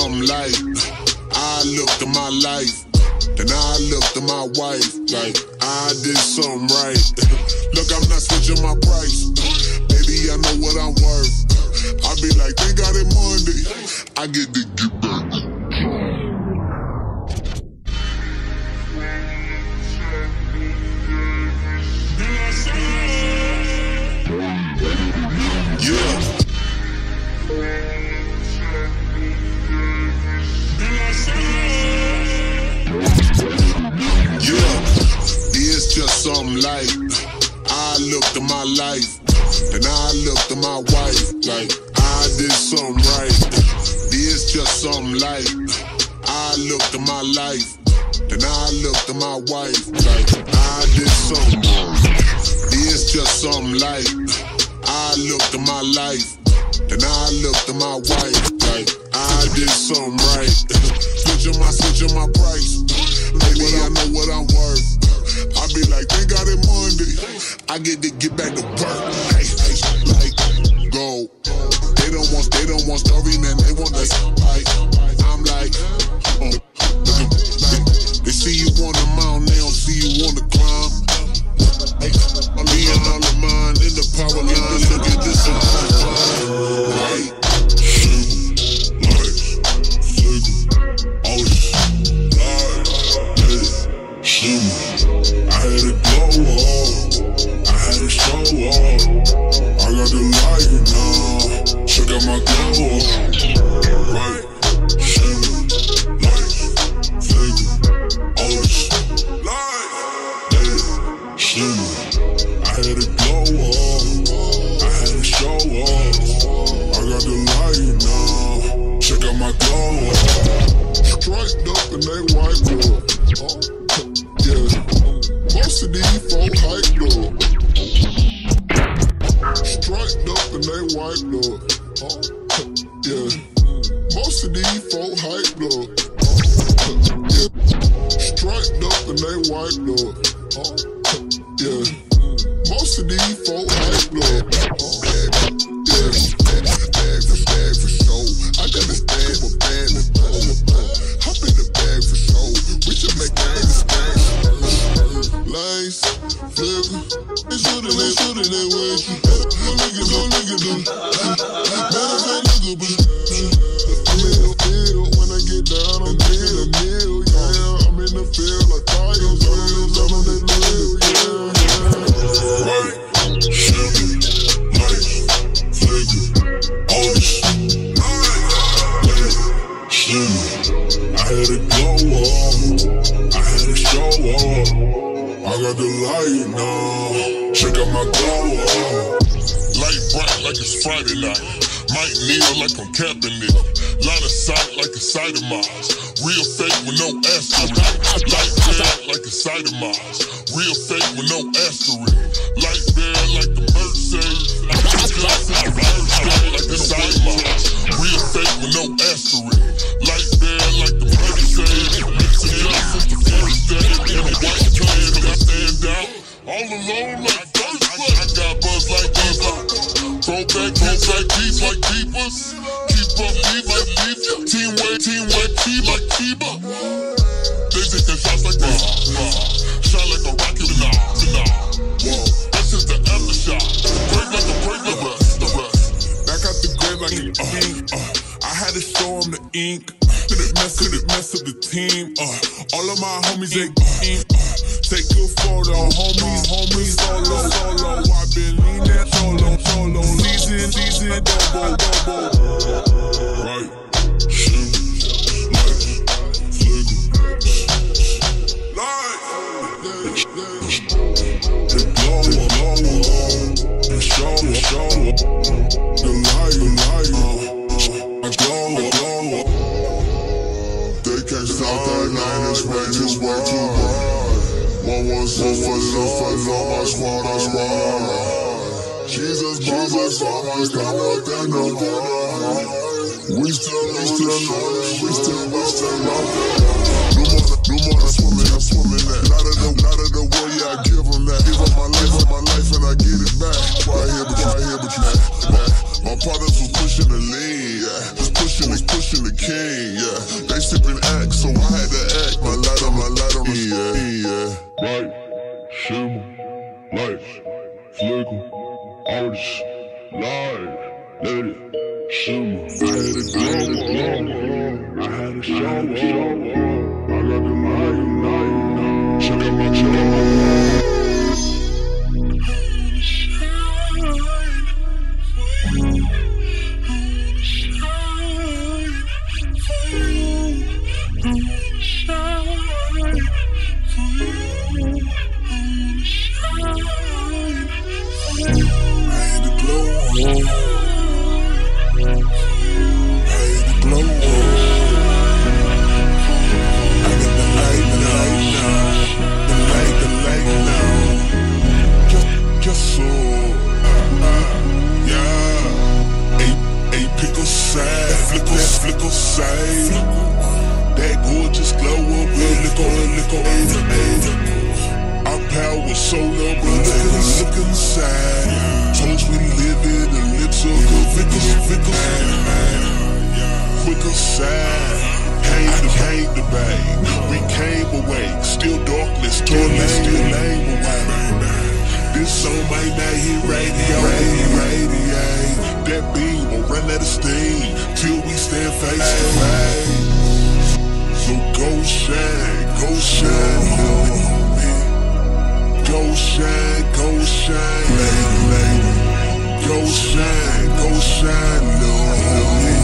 something like I looked at my life. Then I looked at my wife like I did something right. Look, I'm not switching my price. Baby, I know what I'm worth. I be like, they got it Monday. I get to get back. Something like I looked at my life, and I looked at my wife like I did something right. It's just something like I looked at my life, and I looked at my wife like I did something wrong. It's just something like I looked at my life, and I looked at my wife like I did something right. switching my switching my price. I get to get back to work. Hey, hey, like, go. They don't want, they don't want story, man. They want us. Like, I'm like, white though. Yeah, most of these folk hype though. Yeah, striped up in they white though. Yeah, most of these folk Lights, flicker. They shootin', they shootin', they wakin'. No nigga, no. Better say nigga, but I. Shimmy. I had to go up, I had to show up. I got the light now. Check out my glow up. Uh. Light bright like it's Friday night. Might kneel like I'm capping it. Line of sight like a sight of mine. Real fake with no asterisk. Light bare like a sight of mine. Real fake with no asterisk. Light bare like the Mercedes. Like the sight of mine. Real fake with no asterisk. Light alone like first. I got buzz like buzz like Throw back, throw back, beats like keepers. Keep up, beat like beef. Team way, team way, team like Kiba. They taking shots like this. Shine like a rocket, nah, nah. This is the aftershock. Break like a break, the rest, the rest. Back out the grave like ink. Uh, I had to show 'em the ink. Could it mess, could it mess up the team? Uh, all of my homies, they ink. Uh, take good photo, homies, homies, solo, solo. I've been leaning solo, solo. Season, season, double, double. Right. Jesus, Jesus, always got more than Nirvana. We still, we still know it, we still, we still love. No more, no more, swimming, I'm swimming that. Not of the, not of the way I give them that. Give them my life, my life, and I get it back. Try here, but here, but you back. My partners was pushing the lean, yeah. Just pushing, was pushing the king, yeah. They sipping act, so I had to act. My light my light on the yeah, yeah. Right, shimmer, lights, flicker ouders, live, let it simmer. I had a girl I had a shower. I got the mind, check out my, check out my. look over, ayy. Our power take a look inside. Toast we live in elliptical, vickers, vickers. Quick aside, came to paint the bang. We came away, still darkness, torment, still lame away. This song might not hit radio, radiate. That beam will run out of steam till we stand face to face. So go shine go shine, yo. Go shine, go shine, go shine, Go shine, go shine,